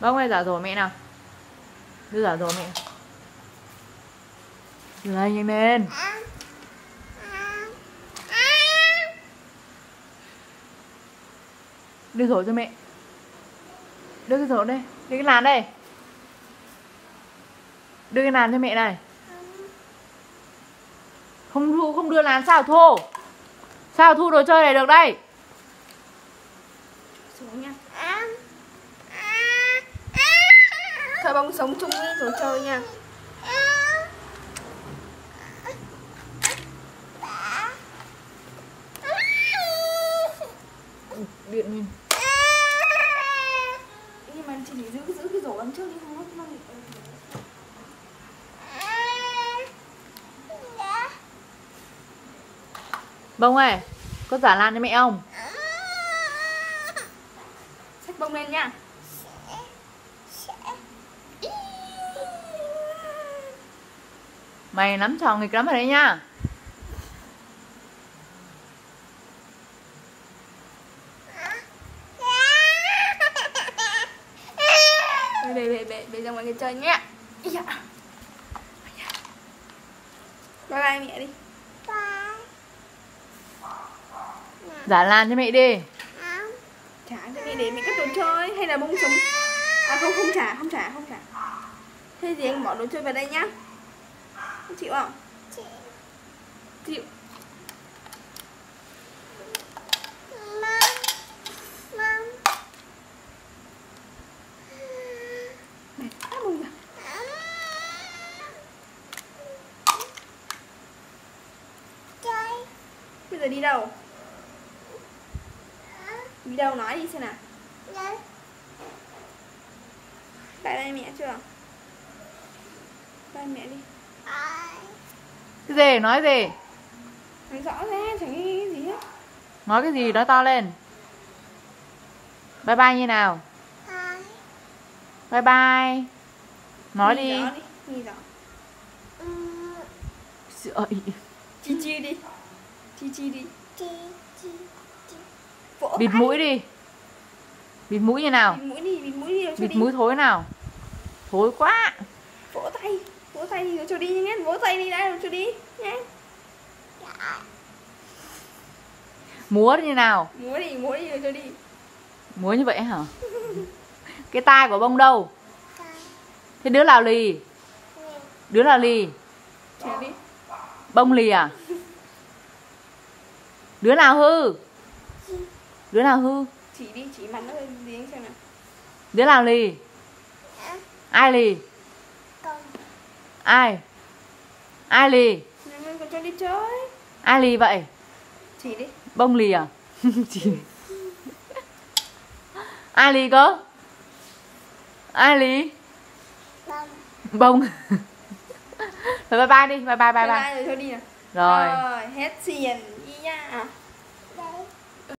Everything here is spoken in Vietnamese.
Bông ơi giả rồi mẹ nào. Đưa giả rồi mẹ. Đưa đây nhanh lên. Đưa rổ cho mẹ. Đưa cái rổ đây. Đưa cái làn đây. Đưa cái làn cho mẹ này. Không thu không đưa làn sao thu, Sao thu đồ chơi này được đây? Xuống nha. Thôi bông sống chung đi rồi chơi nha. Điện lên. Nhưng mà chị chỉ giữ giữ cái rổ đằng trước đi không nó bị Bông ơi Có giả lan cho mẹ không? Xách bông lên nha Mày nắm tròn nghịch lắm ở đây nha. Về về về về, ra ngoài kia chơi nhé. Dạ. Bye bye mẹ đi. Giả lan cho mẹ đi. Trả cho mẹ để mẹ cất đồ chơi. Hay là bông sống À không không trả không trả không trả. Thế thì anh bỏ đồ chơi vào đây nhá chịu không? Chịu vào Bây giờ đi đâu? Đi đâu nói đi xem nào. Bye bye mẹ chưa? Bye mẹ đi Cái gì? Nói gì? Nói rõ ra chẳng cái gì hết. Nói cái gì? Nói to lên. Bye bye như nào? Bye bye. Nói đi. Nhìn rõ. Ơi, Chi chi đi. Chi chi đi. Vỗ Bịt mũi đi. Bịt mũi như nào? Bịt mũi đi Bịt mũi đi Bịt đi. mũi thối nào? Thối quá. Vỗ tay Vỗ tay đi rồi cho đi nhé Vỗ tay đi đã rồi cho đi nhé. Múa như nào. Múa đi múa đi rồi cho đi. Múa như vậy hả? Cái tai của bông đâu? Thế đứa nào lì? Đứa nào lì? Bông lì à? Đứa nào hư? Đứa nào hư? Chỉ đi chỉ mặt nó lên xem nào. Đứa nào lì? Ai lì Ai? Ai lì còn cho đi chơi. Ai lì vậy. Chỉ đi. Bông lì à? Chỉ. Ai lì cơ? Ai lì Bông. Rồi bye bye đi. Bye bye bye Bye bye. bye rồi Rồi. Rồi hết xiền đi nha